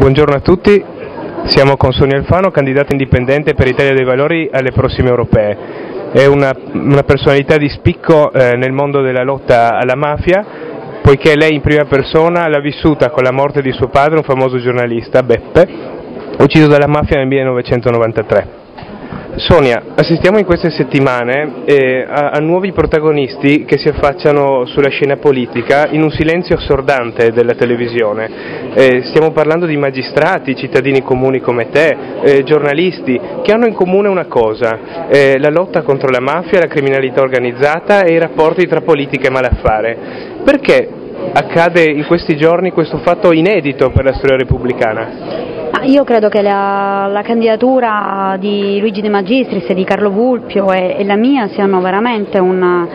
Buongiorno a tutti, siamo con Sonia Alfano, candidata indipendente per Italia dei Valori alle prossime europee. È una, una personalità di spicco eh, nel mondo della lotta alla mafia, poiché lei in prima persona l'ha vissuta con la morte di suo padre, un famoso giornalista, Beppe, ucciso dalla mafia nel 1993. Sonia, assistiamo in queste settimane eh, a, a, nuovi protagonisti che si affacciano sulla scena politica in un silenzio assordante della televisione. Eh, stiamo parlando di magistrati, cittadini comuni come te, eh, giornalisti, che hanno in comune una cosa, eh, la lotta contro la mafia, la criminalità organizzata e i rapporti tra politica e malaffare. Perché accade in questi giorni questo fatto inedito per la storia repubblicana? Io credo che la, la, candidatura di Luigi De Magistris e di Carlo Vulpio e, e la mia siano veramente una,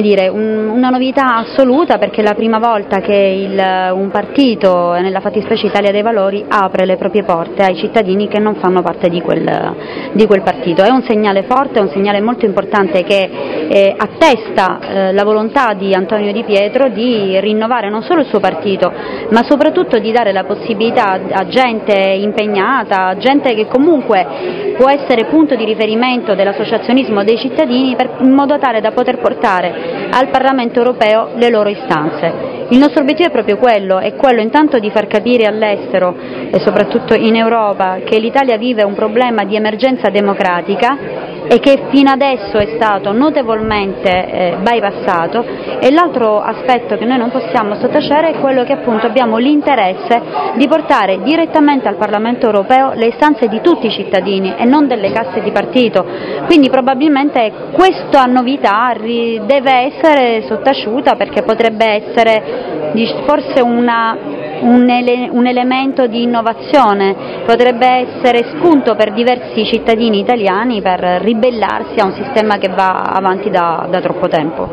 dire, un, una novità assoluta perché è la prima volta che il, un partito, nella fattispecie Italia dei Valori, apre le proprie porte ai cittadini che non fanno parte di quel, di quel partito. È un segnale forte, è un segnale molto importante che eh, attesta eh, la volontà di Antonio Di Pietro di rinnovare non solo il suo partito, ma soprattutto di dare la possibilità a gente impegnata, a gente che comunque può essere punto di riferimento dell'associazionismo dei cittadini per, in modo tale da poter portare al Parlamento europeo le loro istanze. Il nostro obiettivo è proprio quello, è quello intanto di far capire all'estero e soprattutto in Europa che l'Italia vive un problema di emergenza democratica e che fino adesso è stato notevolmente eh, bypassato. E l'altro aspetto che noi non possiamo sottacere è quello che appunto abbiamo l'interesse di portare direttamente al Parlamento europeo le istanze di tutti i cittadini e non delle casse di partito, quindi probabilmente questa novità deve essere sottaciuta perché potrebbe essere forse una un, ele un, elemento di innovazione, potrebbe essere spunto per diversi cittadini italiani per ribellarsi a un sistema che va avanti da, da troppo tempo.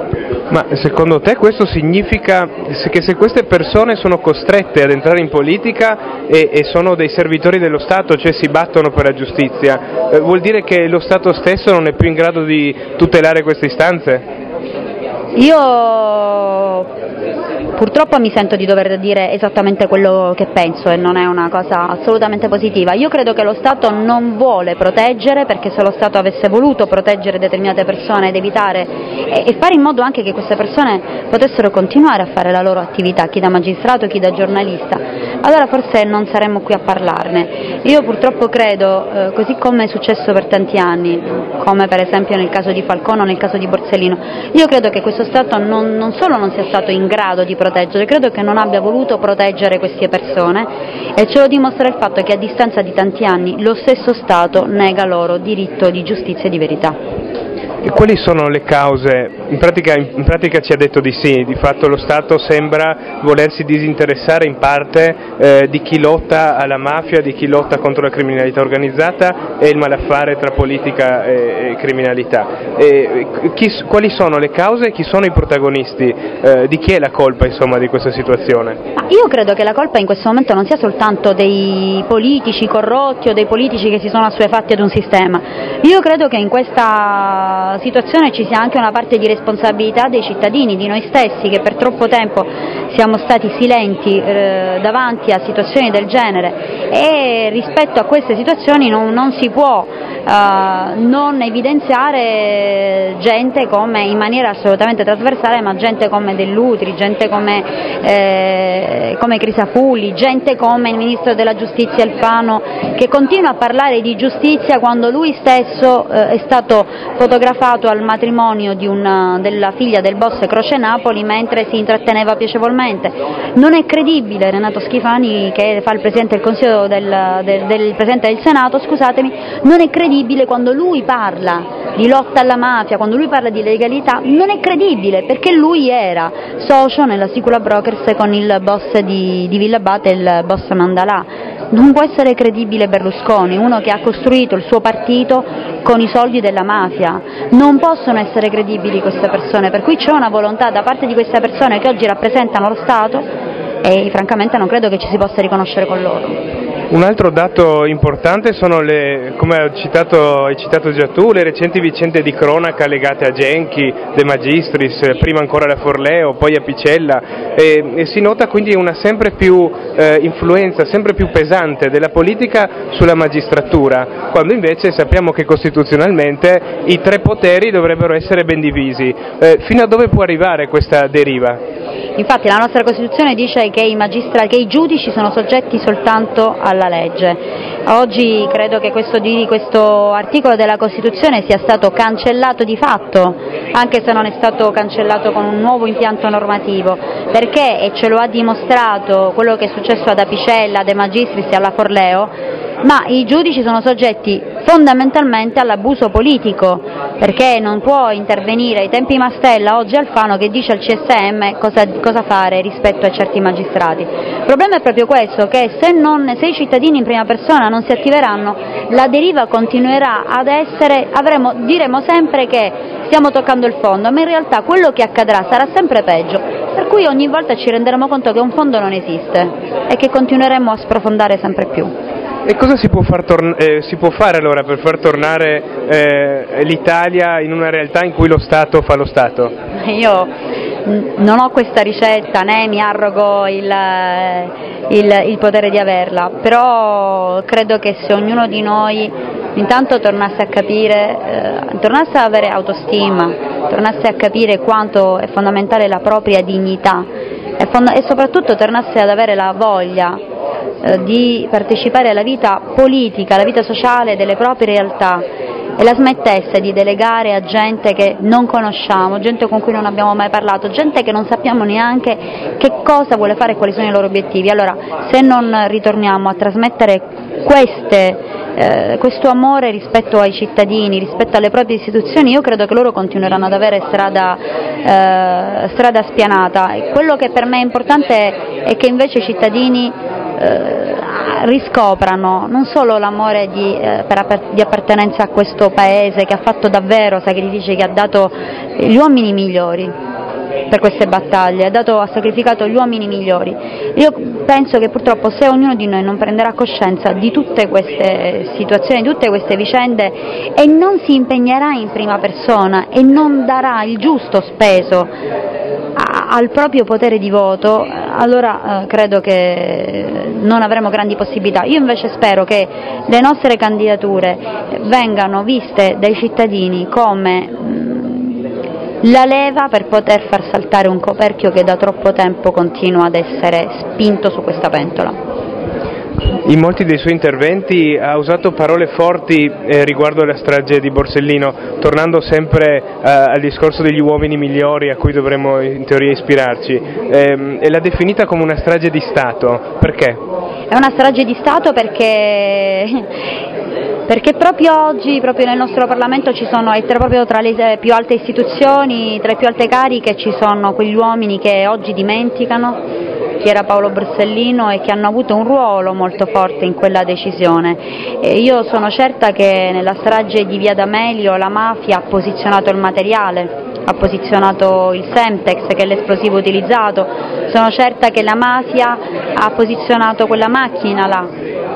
Ma secondo te questo significa che se queste persone sono costrette ad entrare in politica e, e sono dei servitori dello Stato, cioè si battono per la giustizia, eh, vuol dire che lo Stato stesso non è più in grado di tutelare queste istanze? Io Purtroppo mi sento di dover dire esattamente quello che penso e non è una cosa assolutamente positiva. Io credo che lo Stato non vuole proteggere perché se lo Stato avesse voluto proteggere determinate persone ed evitare e, fare in modo anche che queste persone potessero continuare a fare la loro attività, chi da magistrato, chi da giornalista, allora forse non saremmo qui a parlarne. Io purtroppo credo, eh, così come è successo per tanti anni, come per esempio nel caso di Falcone o nel caso di Borsellino, io credo che questo Stato non, non solo non sia stato in grado di proteggere proteggere, credo che non abbia voluto proteggere queste persone e ce lo dimostra il fatto che a distanza di tanti anni lo stesso Stato nega loro diritto di giustizia e di verità. Quali sono le cause? In pratica, in pratica, ci ha detto di sì, di fatto lo Stato sembra volersi disinteressare in parte eh, di chi lotta alla mafia, di chi lotta contro la criminalità organizzata e il malaffare tra politica e, e criminalità. E, chi, quali sono le cause chi sono i protagonisti? Eh, di chi è la colpa insomma, di questa situazione? io credo che la colpa in questo momento non sia soltanto dei politici corrotti o dei politici che si sono assuefatti ad un sistema, io credo che in questa situazione ci sia anche una parte di responsabilità dei cittadini, di noi stessi che per troppo tempo siamo stati silenti eh, davanti a situazioni del genere. E rispetto a queste situazioni non, non si può eh, non evidenziare gente come in maniera assolutamente trasversale, ma gente come Dell'Utri, gente come, eh, come Crisafulli, gente come il Ministro della Giustizia Alfano che continua a parlare di giustizia quando lui stesso eh, è stato fotografato al matrimonio una, della figlia del boss Croce Napoli mentre si intratteneva piacevolmente. Non è credibile Renato Schifani che fa il Presidente del Consiglio del, del, del Presidente del Senato, scusatemi, non è credibile quando lui parla di lotta alla mafia, quando lui parla di legalità, non è credibile perché lui era socio nella Sicula Brokers con il boss di, di Villa Bate, il boss Mandalà. Non può essere credibile Berlusconi, uno che ha costruito il suo partito con i soldi della mafia. Non possono essere credibili queste persone, per cui c'è una volontà da parte di queste persone che oggi rappresentano lo Stato e francamente non credo che ci si possa riconoscere con loro. Un altro dato importante sono le, come hai citato, hai citato, già tu, le recenti vicende di cronaca legate a Genchi, De Magistris, prima ancora alla Forleo, poi a Picella e, e si nota quindi una sempre più eh, influenza, sempre più pesante della politica sulla magistratura, quando invece sappiamo che costituzionalmente i tre poteri dovrebbero essere ben divisi. Eh, fino a dove può arrivare questa deriva? Infatti la nostra Costituzione dice che i, che i giudici sono soggetti soltanto alla legge. Oggi credo che questo, questo, articolo della Costituzione sia stato cancellato di fatto, anche se non è stato cancellato con un nuovo impianto normativo, perché, e ce lo ha dimostrato quello che è successo ad Apicella, De Magistris e alla Forleo, ma i giudici sono soggetti fondamentalmente all'abuso politico, perché non può intervenire ai tempi Mastella, oggi Alfano, che dice al CSM cosa, cosa fare rispetto a certi magistrati. Il problema è proprio questo, che se, non, se, i cittadini in prima persona non si attiveranno, la deriva continuerà ad essere, avremo, diremo sempre che stiamo toccando il fondo, ma in realtà quello che accadrà sarà sempre peggio, per cui ogni volta ci renderemo conto che un fondo non esiste e che continueremo a sprofondare sempre più. E cosa si può, eh, si può, fare allora per far tornare eh, l'Italia in una realtà in cui lo Stato fa lo Stato? Io non ho questa ricetta né mi arrogo il, il, il potere di averla, però credo che se ognuno di noi intanto tornasse a capire, eh, tornasse ad avere autostima, tornasse a capire quanto è fondamentale la propria dignità e, e soprattutto tornasse ad avere la voglia eh, di partecipare alla vita politica, alla vita sociale delle proprie realtà e la smettesse di delegare a gente che non conosciamo, gente con cui non abbiamo mai parlato, gente che non sappiamo neanche che cosa vuole fare e quali sono i loro obiettivi. Allora, se non ritorniamo a trasmettere queste, eh, questo amore rispetto ai cittadini, rispetto alle proprie istituzioni, io credo che loro continueranno ad avere strada, eh, strada spianata. Quello che per me è importante è che invece i cittadini eh, riscoprano non solo l'amore di, eh, di, appartenenza a questo paese che ha fatto davvero sacrifici, che ha dato gli uomini migliori per queste battaglie, ha, dato, ha sacrificato gli uomini migliori. Io penso che purtroppo se ognuno di noi non prenderà coscienza di tutte queste situazioni, di tutte queste vicende e non si impegnerà in prima persona e non darà il giusto speso al proprio potere di voto, allora eh, credo che non avremo grandi possibilità. Io invece spero che le nostre candidature vengano viste dai cittadini come mm, la leva per poter far saltare un coperchio che da troppo tempo continua ad essere spinto su questa pentola. In molti dei suoi interventi ha usato parole forti eh, riguardo alla strage di Borsellino, tornando sempre eh, al discorso degli uomini migliori a cui dovremmo in teoria ispirarci, eh, e l'ha definita come una strage di Stato. Perché? È una strage di Stato perché, perché proprio oggi, proprio nel nostro Parlamento, ci sono, proprio tra le più alte istituzioni, tra le più alte cariche, ci sono quegli uomini che oggi dimenticano chi era Paolo Borsellino e che hanno avuto un ruolo molto forte in quella decisione. E io sono certa che nella strage di Via D'Amelio la mafia ha posizionato il materiale, ha posizionato il Semtex che è l'esplosivo utilizzato, sono certa che la mafia ha posizionato quella macchina là,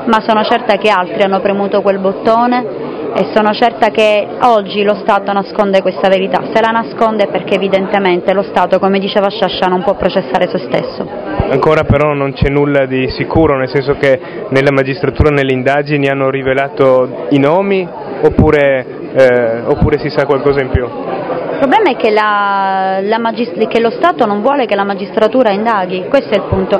ma sono certa che altri hanno premuto quel bottone e sono certa che oggi lo Stato nasconde questa verità, se la nasconde perché evidentemente lo Stato, come diceva Sciascia, non può processare se stesso. Ancora però non c'è nulla di sicuro, nel senso che nella magistratura, nelle indagini hanno rivelato i nomi oppure, eh, oppure si sa qualcosa in più? Il problema è che, la, la che, lo Stato non vuole che la magistratura indaghi, questo è il punto.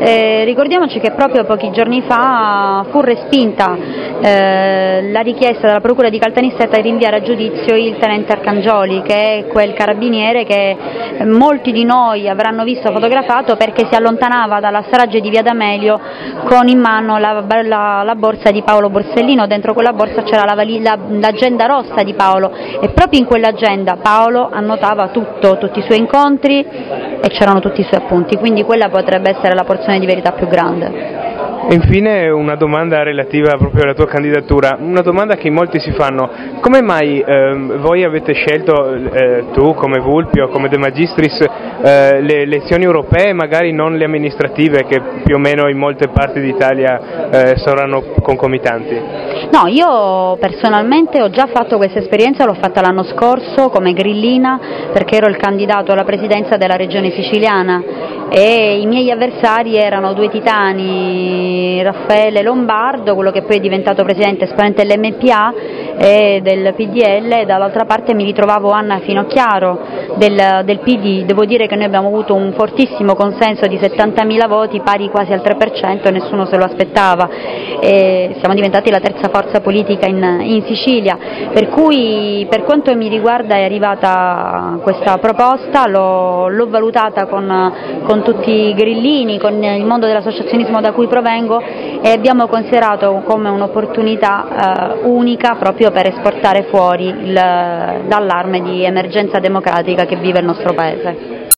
Eh, ricordiamoci che proprio pochi giorni fa fu respinta eh, la richiesta della Procura di Caltanissetta di rinviare a giudizio il tenente Arcangioli, che è quel carabiniere che molti di noi avranno visto fotografato perché si allontanava dalla strage di Via D'Amelio con in mano la, la, la borsa di Paolo Borsellino, dentro quella borsa c'era l'agenda rossa di Paolo e proprio in quell'agenda Paolo Paolo annotava tutto, tutti i suoi incontri e c'erano tutti i suoi appunti, quindi quella potrebbe essere la porzione di verità più grande. Infine una domanda relativa proprio alla tua candidatura, una domanda che molti si fanno, come mai eh, voi avete scelto, eh, tu come Vulpio, come De Magistris, eh, le elezioni europee, magari non le amministrative che più o meno in molte parti d'Italia eh, saranno concomitanti? No, io personalmente ho già fatto questa esperienza, l'ho fatta l'anno scorso come grillina perché ero il candidato alla presidenza della regione siciliana e i miei avversari erano due titani, Raffaele Lombardo, quello che poi è diventato presidente esponente dell'MPA e del PDL e dall'altra parte mi ritrovavo Anna Finocchiaro del, del PD, devo dire che noi abbiamo avuto un fortissimo consenso di 70.000 voti pari quasi al 3% e nessuno se lo aspettava, e siamo diventati la terza forza politica in, in Sicilia, per cui per quanto mi riguarda è arrivata questa proposta, l'ho valutata con, con tutti i grillini, con il mondo dell'associazionismo da cui provengo e abbiamo considerato come un'opportunità eh, unica proprio per esportare fuori dall'arme di emergenza democratica che vive il nostro Paese.